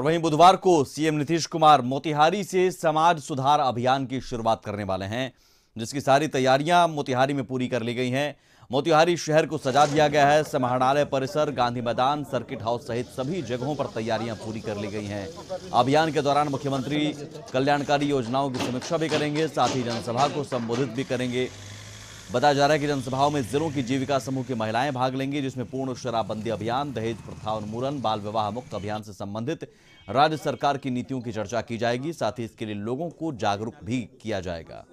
और वहीं बुधवार को सीएम नीतीश कुमार मोतिहारी से समाज सुधार अभियान की शुरुआत करने वाले हैं, जिसकी सारी तैयारियाँ मोतिहारी में पूरी कर ली गई हैं। मोतिहारी शहर को सजा दिया गया है। समाहरणालय परिसर, गांधी मैदान, सर्किट हाउस सहित सभी जगहों पर तैयारियाँ पूरी कर ली गई हैं। अभियान के दौरान मुख्यमंत्री कल्याणकारी योजनाओं की समीक्षा भी करेंगे, साथ ही जनसभा को संबोधित भी करेंगे। बताया जा रहा है कि जनसभाओं में जिलों की जीविका समूह की महिलाएँ भाग लेंगी, जिसमें पूर्ण शराबबंदी अभियान, दहेज प्रथा उन्मूलन, बाल विवाह मुक्त अभियान से संबंधित राज्य सरकार की नीतियों की चर्चा की जाएगी। साथ ही इसके लिए लोगों को जागरूक भी किया जाएगा।